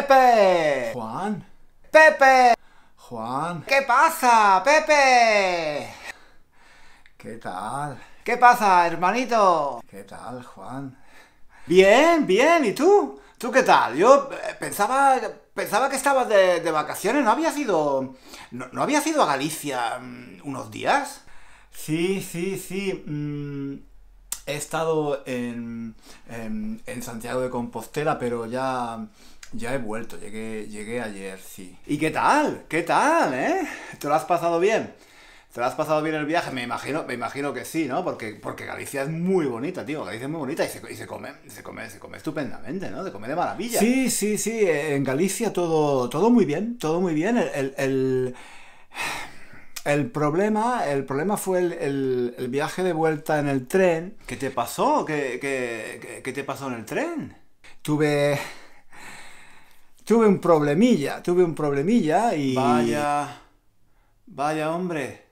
Pepe. Juan, Pepe. Juan, ¿Qué pasa, Pepe? ¿qué tal? ¿Qué pasa, hermanito? ¿Qué tal, Juan? Bien, bien. ¿Y tú? ¿Tú qué tal? Yo eh, pensaba, pensaba que estabas de, de vacaciones. ¿No habías ido, no, no habías ido a Galicia mm, unos días? Sí, sí, sí. mm, he estado en, en, en Santiago de Compostela, pero ya, ya he vuelto. Llegué, llegué ayer, sí. ¿Y qué tal? ¿Qué tal, eh? ¿Te lo has pasado bien? ¿Te lo has pasado bien el viaje? Me imagino, me imagino que sí, ¿no? Porque, porque Galicia es muy bonita, tío. Galicia es muy bonita y se, y se come, se come, se come estupendamente, ¿no? Se come de maravilla. Sí, sí, sí. En Galicia todo, todo muy bien, todo muy bien. El, el, el, el problema, el problema fue el, el- viaje de vuelta en el tren. ¿Qué te pasó? ¿Qué, qué, qué- qué te pasó en el tren? Tuve, tuve un problemilla, tuve un problemilla y... Vaya, vaya hombre.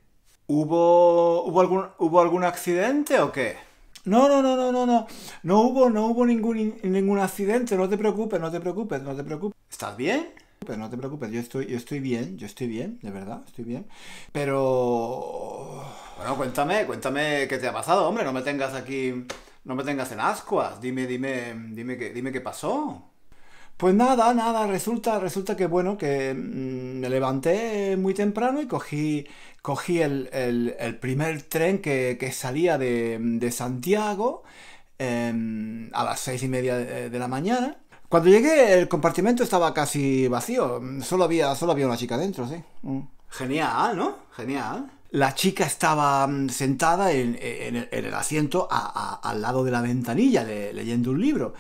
¿Hubo, hubo, algún, ¿Hubo algún accidente o qué? No, no, no, no, no, no. No hubo, no hubo ningún, ningún accidente. No te preocupes, no te preocupes, no te preocupes. ¿Estás bien? No te preocupes, yo estoy, yo estoy bien, yo estoy bien, de verdad, estoy bien. Pero... Bueno, cuéntame, cuéntame qué te ha pasado, hombre. No me tengas aquí, no me tengas en ascuas. Dime, dime, dime qué, dime qué pasó. Pues nada, nada, resulta, resulta que bueno, que mm, me levanté muy temprano y cogí, cogí el, el- el primer tren que, que salía de, de Santiago em, a las seis y media de, de la mañana. Cuando llegué el compartimento estaba casi vacío, solo había, solo había una chica dentro, sí. Mm. Genial, ¿no? Genial. La chica estaba mm, sentada en, en el, en el asiento a- a- al lado de la ventanilla, le- leyendo un libro.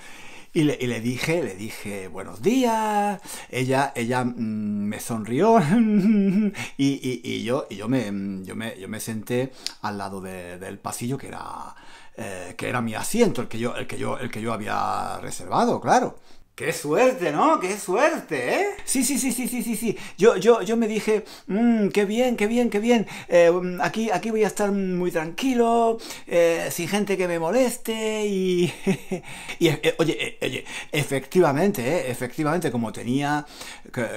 Y le, y le dije, le dije, buenos días. Ella, ella mm, me sonrió y, y- y yo, y yo, me, mm, yo, me, yo me senté al lado de- del pasillo que era, eh, que era mi asiento, el que yo, el que yo, el que yo había reservado, claro. Qué suerte, ¿no? Qué suerte, ¿eh? Sí, sí, sí, sí, sí, sí, sí. Yo, yo, yo me dije, "Mm, qué bien, qué bien, qué bien. Eh, aquí, aquí voy a estar muy tranquilo, eh, sin gente que me moleste y, y eh, oye, oye, efectivamente, eh, efectivamente, como tenía,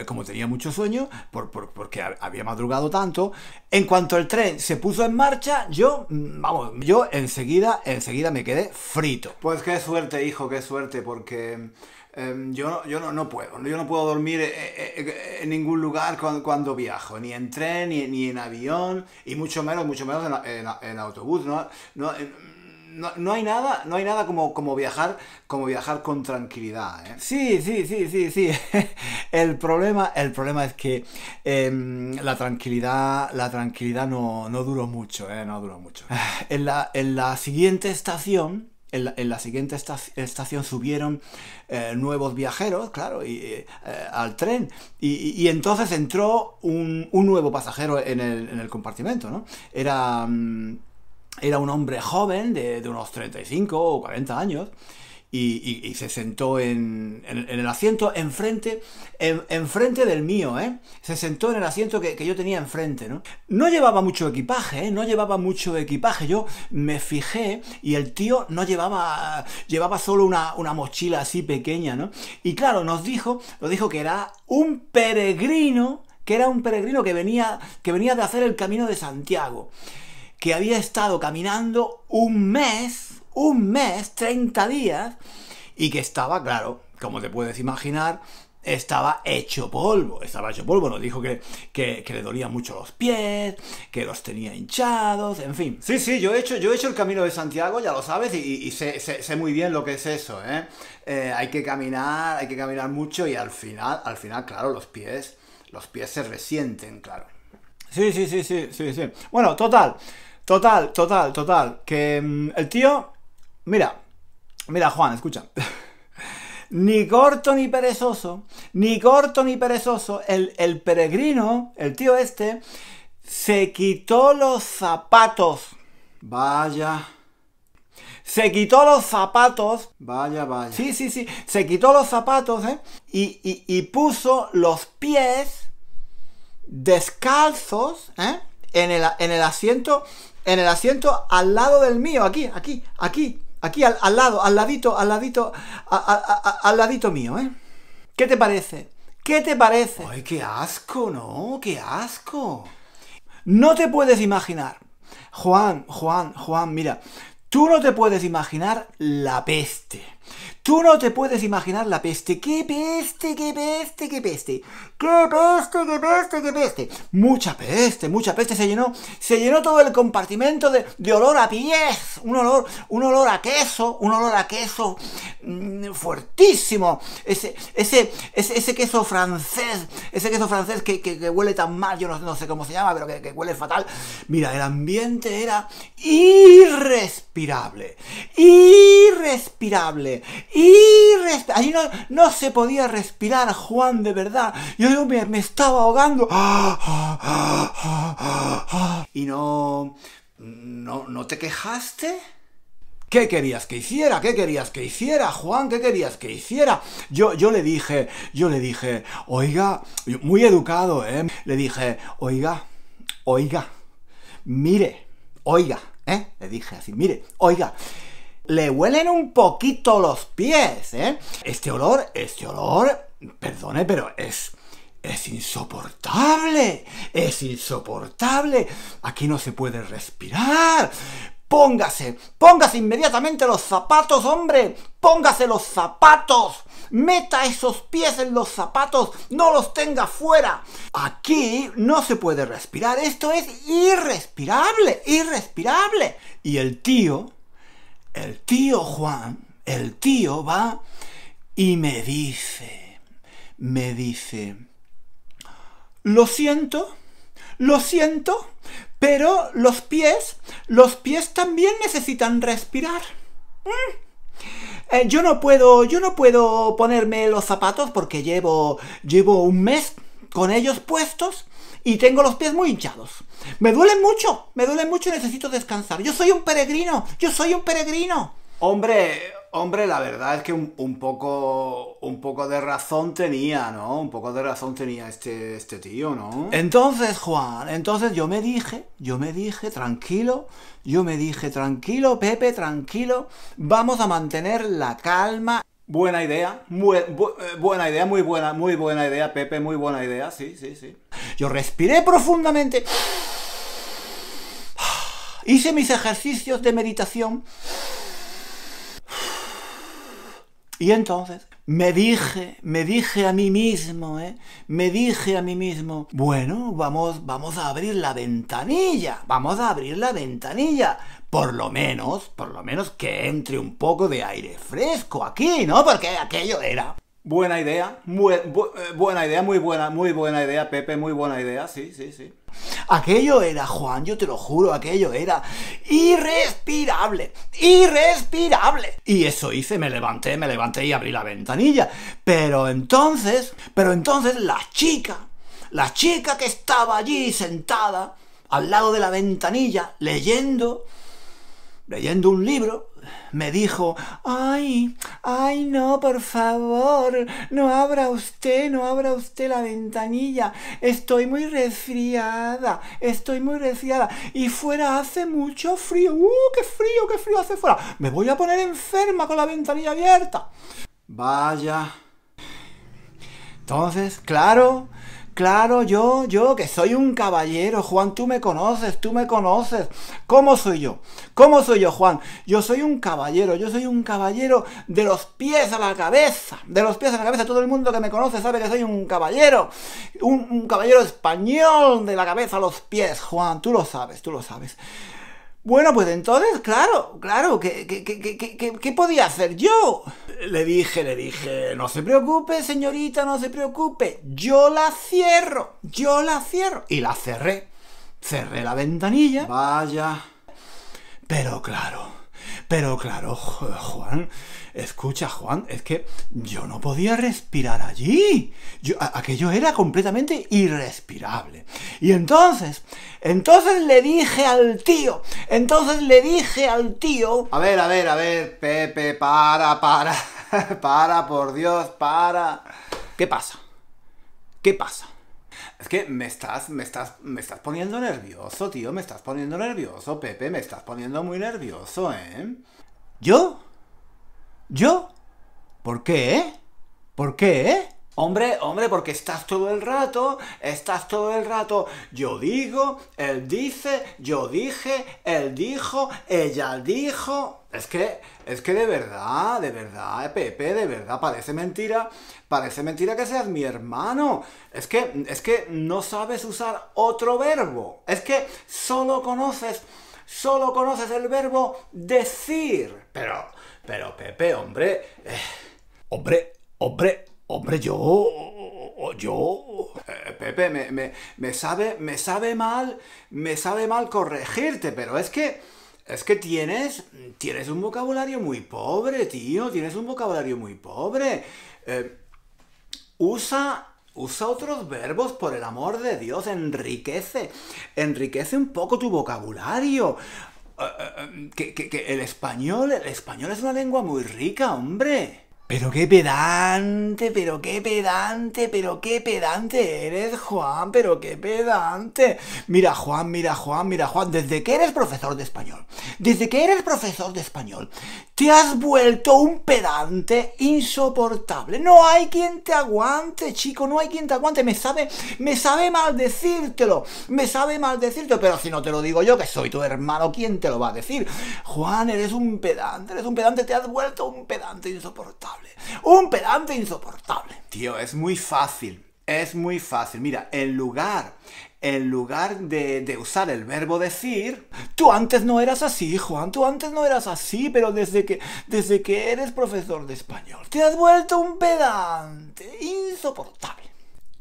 como tenía mucho sueño, por, por- porque ha- había madrugado tanto, en cuanto el tren se puso en marcha, yo, mm, vamos, yo enseguida, enseguida me quedé frito. Pues qué suerte, hijo, qué suerte, porque em, yo, no- yo no, no puedo, yo no puedo dormir eh, eh, eh, en ningún lugar cuando, cuando viajo, ni en tren, ni, ni en avión, y mucho menos, mucho menos en, en- en autobús, ¿no? No, em, no, no hay nada, no hay nada como, como viajar, como viajar con tranquilidad, ¿eh? Sí, sí, sí, sí, sí. El problema, el problema es que em, la tranquilidad, la tranquilidad no, no duró mucho, ¿eh? No duró mucho. En la, en la siguiente estación, en la, en la siguiente esta- estación subieron eh, nuevos viajeros, claro, y, eh, al tren. Y, entonces entró un, un nuevo pasajero en el, en el compartimento, ¿no? Era... mm, era un hombre joven de, de unos 35 o 40 años y, y- y se sentó en, en- el asiento enfrente, en, enfrente del mío, ¿eh? Se sentó en el asiento que, que yo tenía enfrente, ¿no? No llevaba mucho equipaje, ¿eh? No llevaba mucho equipaje. Yo me fijé y el tío no llevaba, llevaba solo una, una mochila así pequeña, ¿no? Y claro, nos dijo, nos dijo que era un peregrino, que era un peregrino que venía, que venía de hacer el camino de Santiago que había estado caminando un mes, un mes, 30 días, y que estaba, claro, como te puedes imaginar, estaba hecho polvo, estaba hecho polvo, nos dijo que, que, que le dolían mucho los pies, que los tenía hinchados, en fin. Sí, sí, yo he hecho, yo he hecho el camino de Santiago, ya lo sabes, y, y sé, sé- sé muy bien lo que es eso, ¿eh? Eh, Hay que caminar, hay que caminar mucho y al final, al final, claro, los pies, los pies se resienten, claro. Sí, sí, sí, sí, sí, sí. Bueno, total, total, total, total, que mm, el tío, mira, mira Juan, escucha. Ni corto ni perezoso, ni corto ni perezoso, el, el peregrino, el tío este, se quitó los zapatos. Vaya, Se quitó los zapatos. vaya, vaya. Sí, sí, sí. Se quitó los zapatos, ¿eh? Y, y- y puso los pies descalzos, ¿eh? En el, en el asiento, en el asiento al lado del mío, aquí, aquí, aquí, aquí, al, al lado, al ladito, al ladito, a- a- a- al ladito mío, ¿eh? ¿Qué te parece? ¿Qué te parece? ¡Ay, qué asco, no! ¡Qué asco! No te puedes imaginar. Juan, Juan, Juan, mira, tú no te puedes imaginar la peste. Tú no te puedes imaginar la peste. ¡Qué peste, qué peste, qué peste! ¡Qué peste, qué peste, qué peste! Mucha peste, mucha peste. Se llenó, se llenó todo el compartimento de, de olor a pies. Un olor, un olor a queso, un olor a queso mmm, fuertísimo. Ese, ese, ese, ese, queso francés, ese queso francés que, que, que huele tan mal, yo no, no, sé cómo se llama, pero que, que huele fatal. Mira, el ambiente era irrespirable. Irrespirable y ahí no, no, se podía respirar, Juan, de verdad. Yo, me, me, estaba ahogando. ¿Y no, no, no te quejaste? ¿Qué querías que hiciera? ¿Qué querías que hiciera, Juan? ¿Qué querías que hiciera? Yo, yo le dije, yo le dije, oiga, muy educado, ¿eh? Le dije, oiga, oiga, mire, oiga, ¿eh? Le dije así, mire, oiga, le huelen un poquito los pies, ¿eh? Este olor, este olor, perdone, pero es... Es insoportable, es insoportable. Aquí no se puede respirar. Póngase, póngase inmediatamente los zapatos, hombre. Póngase los zapatos. Meta esos pies en los zapatos, no los tenga fuera. Aquí no se puede respirar. Esto es irrespirable, irrespirable. Y el tío, el tío Juan, el tío va y me dice, me dice, lo siento, lo siento, pero los pies, los pies también necesitan respirar. Mm. Eh, yo no puedo, yo no puedo ponerme los zapatos porque llevo, llevo un mes con ellos puestos y tengo los pies muy hinchados. Me duelen mucho, me duelen mucho y necesito descansar. Yo soy un peregrino, yo soy un peregrino. Hombre, hombre, la verdad es que un, un, poco, un poco de razón tenía, ¿no? Un poco de razón tenía este, este tío, ¿no? Entonces, Juan, entonces yo me dije, yo me dije, tranquilo, yo me dije, tranquilo, Pepe, tranquilo, vamos a mantener la calma. Buena idea, muy, bu buena idea, muy buena, muy buena idea, Pepe, muy buena idea, sí, sí, sí. Yo respiré profundamente. Hice mis ejercicios de meditación. Y entonces me dije, me dije a mí mismo, ¿eh? Me dije a mí mismo, bueno, vamos, vamos a abrir la ventanilla, vamos a abrir la ventanilla. Por lo menos, por lo menos que entre un poco de aire fresco aquí, ¿no? Porque aquello era Buena idea, muy, bu buena idea, muy buena, muy buena idea, Pepe, muy buena idea, sí, sí, sí. Aquello era, Juan, yo te lo juro, aquello era irrespirable, irrespirable. Y eso hice, me levanté, me levanté y abrí la ventanilla. Pero entonces, pero entonces la chica, la chica que estaba allí sentada al lado de la ventanilla, leyendo, leyendo un libro, me dijo, ay, ay, no, por favor, no abra usted, no abra usted la ventanilla, estoy muy resfriada, estoy muy resfriada, y fuera hace mucho frío, uh, qué frío, qué frío hace fuera, me voy a poner enferma con la ventanilla abierta. Vaya. Entonces, claro, Claro, yo, yo, que soy un caballero, Juan, tú me conoces, tú me conoces. ¿Cómo soy yo? ¿Cómo soy yo, Juan? Yo soy un caballero, yo soy un caballero de los pies a la cabeza, de los pies a la cabeza. Todo el mundo que me conoce sabe que soy un caballero, un, un caballero español de la cabeza a los pies, Juan, tú lo sabes, tú lo sabes. Bueno, pues entonces, claro, claro, ¿qué, qué, qué, qué, qué podía hacer yo? Le dije, le dije, no se preocupe, señorita, no se preocupe, yo la cierro, yo la cierro. Y la cerré, cerré la ventanilla. Vaya. Pero claro, pero claro, Juan, escucha, Juan, es que yo no podía respirar allí. Yo, aquello era completamente irrespirable. Y entonces, entonces le dije al tío, entonces le dije al tío... A ver, a ver, a ver, Pepe, para, para, para, por Dios, para. ¿Qué pasa? ¿Qué pasa? Es que me estás, me estás, me estás poniendo nervioso, tío, me estás poniendo nervioso, Pepe, me estás poniendo muy nervioso, ¿eh? ¿Yo? ¿Yo? ¿Por qué? ¿Por qué? Hombre, hombre, porque estás todo el rato, estás todo el rato, yo digo, él dice, yo dije, él dijo, ella dijo. Es que, es que de verdad, de verdad, Pepe, de verdad, parece mentira, parece mentira que seas mi hermano. Es que, es que no sabes usar otro verbo. Es que solo conoces, solo conoces el verbo decir. Pero, pero, Pepe, hombre, eh, hombre, hombre, Hombre, yo. Yo. Eh, Pepe, me, me, sabe, me sabe mal. Me sabe mal corregirte, pero es que. Es que tienes. Tienes un vocabulario muy pobre, tío. Tienes un vocabulario muy pobre. Eh, usa. Usa otros verbos, por el amor de Dios, enriquece, enriquece un poco tu vocabulario. Eh, que, que el español, el español es una lengua muy rica, hombre. Pero qué pedante, pero qué pedante, pero qué pedante eres, Juan, pero qué pedante. Mira, Juan, mira, Juan, mira, Juan, desde que eres profesor de español, desde que eres profesor de español, te has vuelto un pedante insoportable. No hay quien te aguante, chico, no hay quien te aguante. Me sabe, me sabe mal decírtelo, me sabe mal decírtelo, pero si no te lo digo yo, que soy tu hermano, ¿quién te lo va a decir? Juan, eres un pedante, eres un pedante, te has vuelto un pedante insoportable. Un pedante insoportable. Tío, es muy fácil. Es muy fácil. Mira, en lugar, en lugar de, usar el verbo decir, tú antes no eras así, Juan, tú antes no eras así, pero desde que, desde que eres profesor de español, te has vuelto un pedante insoportable.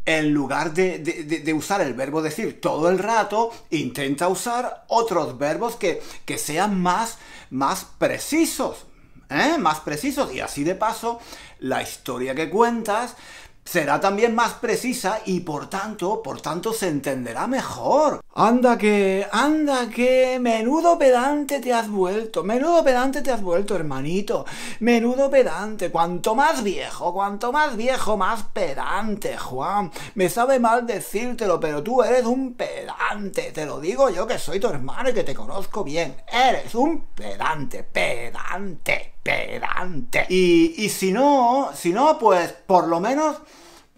En lugar de, usar el verbo decir todo el rato, intenta usar otros verbos que, que sean más, más precisos, ¿eh? más precisos y así de paso la historia que cuentas será también más precisa y por tanto, por tanto se entenderá mejor. Anda que, anda que, menudo pedante te has vuelto, menudo pedante te has vuelto, hermanito, menudo pedante, cuanto más viejo, cuanto más viejo, más pedante, Juan. Me sabe mal decírtelo, pero tú eres un pedante, te lo digo yo que soy tu hermano y que te conozco bien, eres un pedante, pedante, pedante. Y, y si no, si no, pues por lo menos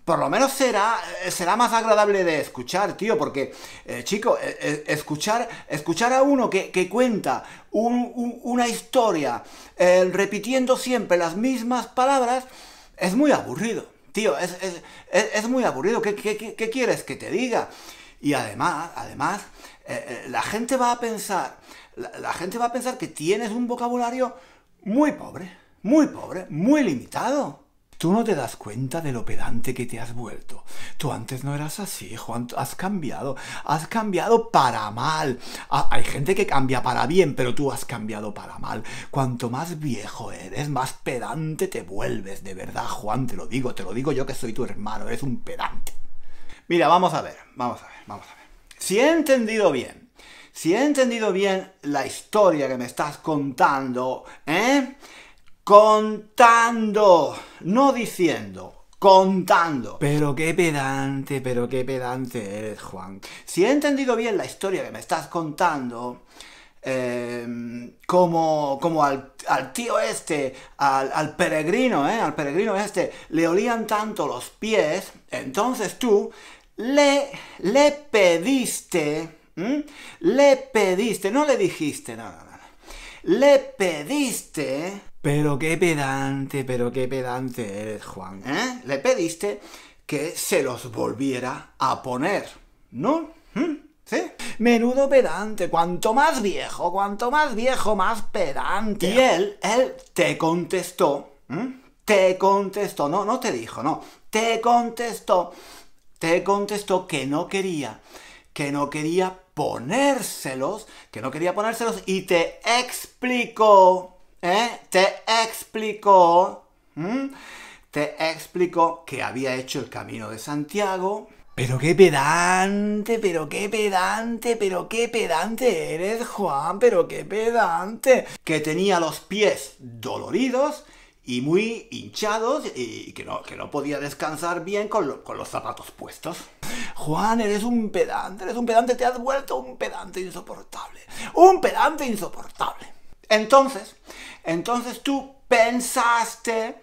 por lo menos será, será más agradable de escuchar, tío, porque, eh, chico, eh, eh, escuchar, escuchar a uno que, cuenta una historia repitiendo siempre las mismas palabras es muy aburrido, tío, es, muy aburrido. ¿Qué, ¿Qué, quieres que te diga? Y además, además, la gente va a pensar, la gente va a pensar que tienes un vocabulario muy pobre, muy pobre, muy limitado. Tú no te das cuenta de lo pedante que te has vuelto. Tú antes no eras así, Juan. Has cambiado. Has cambiado para mal. Ah, hay gente que cambia para bien, pero tú has cambiado para mal. Cuanto más viejo eres, más pedante te vuelves. De verdad, Juan, te lo digo. Te lo digo yo que soy tu hermano. Eres un pedante. Mira, vamos a ver. Vamos a ver. Vamos a ver. Si he entendido bien. Si he entendido bien la historia que me estás contando, ¿eh? contando, no diciendo, contando. Pero qué pedante, pero qué pedante eres, Juan. Si he entendido bien la historia que me estás contando, em, como, como al, tío este, al, peregrino, ¿eh? al peregrino este, le olían tanto los pies, entonces tú le, le pediste, le pediste, no le dijiste, no, no, no, le pediste pero qué pedante, pero qué pedante eres, Juan. ¿Eh? Le pediste que se los volviera a poner, ¿no? ¿Mm? ¿Sí? Menudo pedante, cuanto más viejo, cuanto más viejo, más pedante. Y él, él te contestó, te contestó, no, no te dijo, no, te contestó, te contestó que no quería, que no quería ponérselos, que no quería ponérselos y te explicó ¿eh? te explicó, te explicó que había hecho el camino de Santiago. Pero qué pedante, pero qué pedante, pero qué pedante eres, Juan, pero qué pedante. Que tenía los pies doloridos y muy hinchados y que no, que no podía descansar bien con, con, los zapatos puestos. Juan, eres un pedante, eres un pedante, te has vuelto un pedante insoportable. Un pedante insoportable. Entonces, entonces tú pensaste,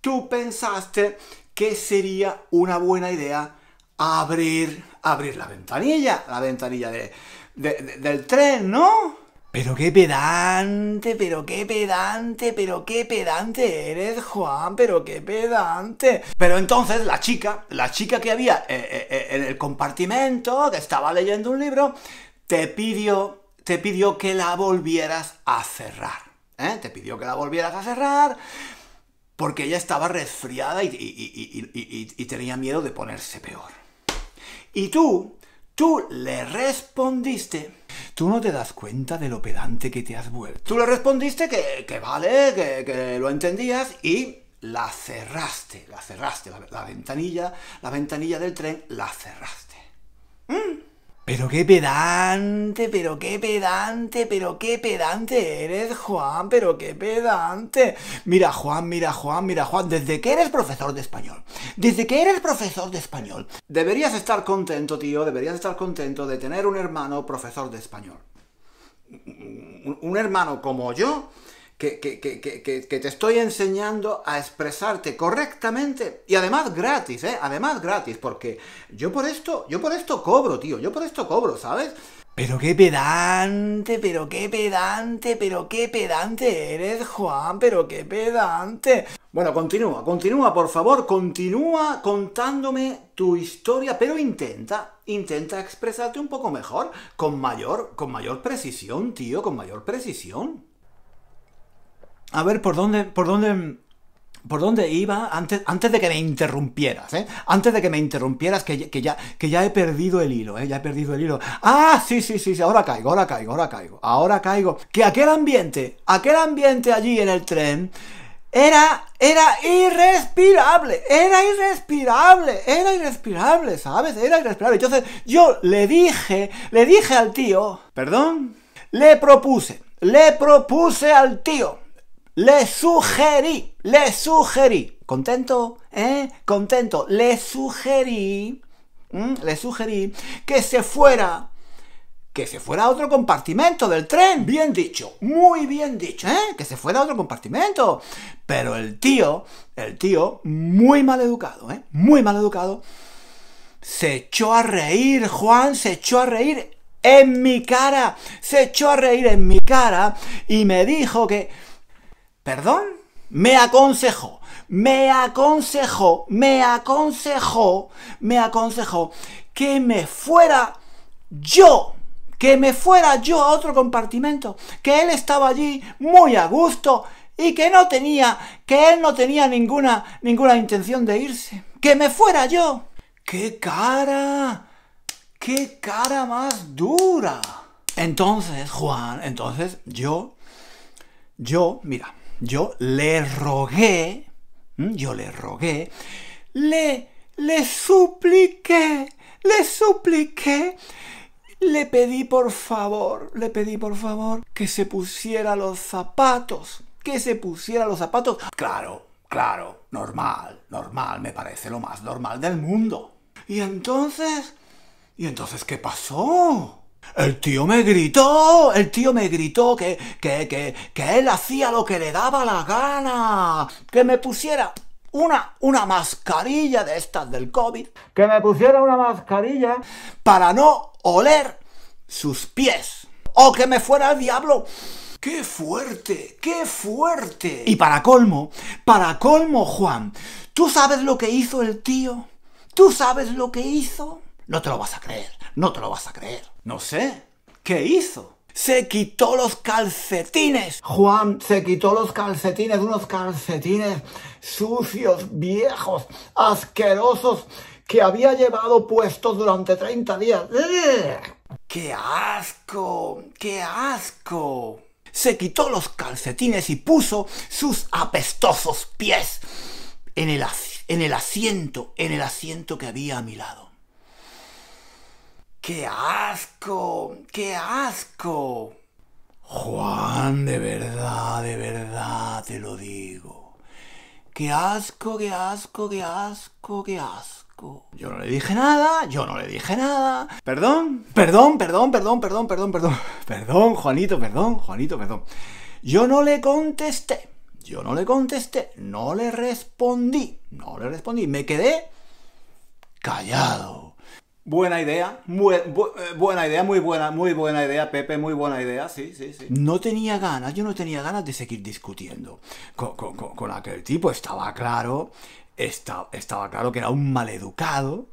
tú pensaste que sería una buena idea abrir, abrir la ventanilla, la ventanilla de, del tren, ¿no? Pero qué pedante, pero qué pedante, pero qué pedante eres, Juan, pero qué pedante. Pero entonces la chica, la chica que había eh, eh, eh, en el compartimento, que estaba leyendo un libro, te pidió, te pidió que la volvieras a cerrar. Te pidió que la volvieras a cerrar porque ella estaba resfriada y tenía miedo de ponerse peor. Y tú, tú le respondiste Tú no te das cuenta de lo pedante que te has vuelto. Tú le respondiste que, vale, que, lo entendías y la cerraste, la cerraste, la, ventanilla, la ventanilla del tren la cerraste. ¿Mm? Pero qué pedante, pero qué pedante, pero qué pedante eres, Juan, pero qué pedante. Mira, Juan, mira, Juan, mira, Juan, desde que eres profesor de español, desde que eres profesor de español, deberías estar contento, tío, deberías estar contento de tener un hermano profesor de español. Un hermano como yo, que, te estoy enseñando a expresarte correctamente y además gratis, ¿eh? Además gratis, porque yo por esto, yo por esto cobro, tío, yo por esto cobro, ¿sabes? Pero qué pedante, pero qué pedante, pero qué pedante eres, Juan, pero qué pedante. Bueno, continúa, continúa, por favor, continúa contándome tu historia, pero intenta, intenta expresarte un poco mejor, con mayor, con mayor precisión, tío, con mayor precisión. A ver, ¿por dónde, por dónde, por dónde iba antes, antes de que me interrumpieras, ¿eh? Antes de que me interrumpieras, que, ya, que ya he perdido el hilo, ¿eh? Ya he perdido el hilo. Ah, sí, sí, sí, sí, ahora caigo, ahora caigo, ahora caigo, ahora caigo. Que aquel ambiente, aquel ambiente allí en el tren, era, era irrespirable, era irrespirable, era irrespirable, ¿sabes? Era irrespirable. Entonces yo le dije, le dije al tío, perdón, le propuse, le propuse al tío le sugerí, le sugerí. ¿Contento? ¿Eh? Contento. Le sugerí, le sugerí que se fuera, que se fuera a otro compartimento del tren. Bien dicho, muy bien dicho, ¿eh? Que se fuera a otro compartimento. Pero el tío, el tío, muy mal educado, ¿eh? Muy mal educado, se echó a reír, Juan, se echó a reír en mi cara, se echó a reír en mi cara y me dijo que ¿Perdón? Me aconsejó, me aconsejó, me aconsejó, me aconsejó que me fuera yo, que me fuera yo a otro compartimento, que él estaba allí muy a gusto y que no tenía, que él no tenía ninguna, ninguna intención de irse, que me fuera yo. ¡Qué cara! ¡Qué cara más dura! Entonces, Juan, entonces yo, yo, mira, yo le rogué, yo le rogué, le, le supliqué, le supliqué, le pedí por favor, le pedí por favor que se pusiera los zapatos, que se pusiera los zapatos. Claro, claro, normal, normal, me parece lo más normal del mundo. Y entonces, ¿y entonces qué pasó? El tío me gritó, el tío me gritó que, que, que, que él hacía lo que le daba la gana, que me pusiera una, una mascarilla de estas del COVID, que me pusiera una mascarilla para no oler sus pies, o que me fuera al diablo. ¡Qué fuerte! ¡Qué fuerte! Y para colmo, para colmo, Juan, ¿tú sabes lo que hizo el tío? ¿Tú sabes lo que hizo? No te lo vas a creer, no te lo vas a creer. No sé. ¿Qué hizo? Se quitó los calcetines. Juan se quitó los calcetines, unos calcetines sucios, viejos, asquerosos, que había llevado puestos durante 30 días. ¡Qué asco! ¡Qué asco! Se quitó los calcetines y puso sus apestosos pies en el, en el asiento, en el asiento que había a mi lado. ¡Qué asco! ¡Qué asco! Juan, de verdad, de verdad te lo digo. ¡Qué asco, qué asco, qué asco, qué asco! Yo no le dije nada, yo no le dije nada. Perdón, perdón, perdón, perdón, perdón, perdón, perdón. Perdón, Juanito, perdón, Juanito, perdón. Yo no le contesté. Yo no le contesté, no le respondí, no le respondí, me quedé callado. Buena idea, muy, bu- eh, buena idea, muy buena, muy buena idea, Pepe, muy buena idea, sí, sí, sí. No tenía ganas, yo no tenía ganas de seguir discutiendo con, con- con- aquel tipo. Estaba claro, esta- estaba claro que era un maleducado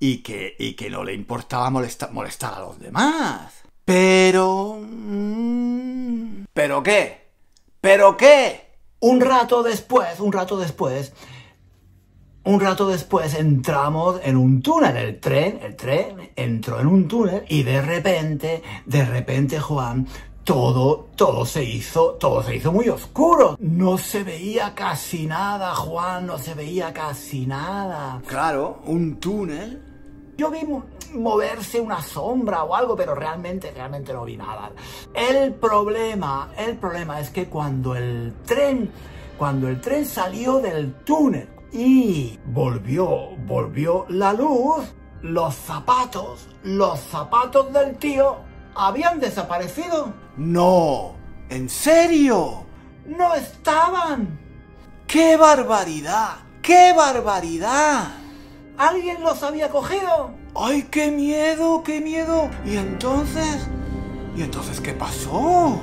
y que, y que no le importaba molesta- molestar a los demás. Pero... mm, ¿Pero qué? ¿Pero qué? un rato después, un rato después, un rato después entramos en un túnel, el tren, el tren entró en un túnel y de repente, de repente Juan, todo, todo se hizo, todo se hizo muy oscuro. No se veía casi nada, Juan, no se veía casi nada. Claro, un túnel. Yo vi mo- moverse una sombra o algo, pero realmente, realmente no vi nada. El problema, el problema es que cuando el tren, cuando el tren salió del túnel y volvió, volvió la luz, los zapatos, los zapatos del tío habían desaparecido. No, ¿en serio? No estaban. ¡Qué barbaridad! ¡Qué barbaridad! ¿Alguien los había cogido? ¡Ay, qué miedo, qué miedo! ¿Y entonces? ¿Y entonces qué pasó?